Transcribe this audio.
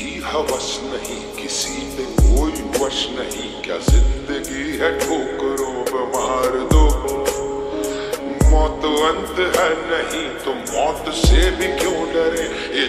की हवस नहीं, किसी पे कोई वश नहीं। क्या ज़िंदगी है ठोकरों पे मार दो? मौत अंत है नहीं तो मौत से भी क्यों डरे? ये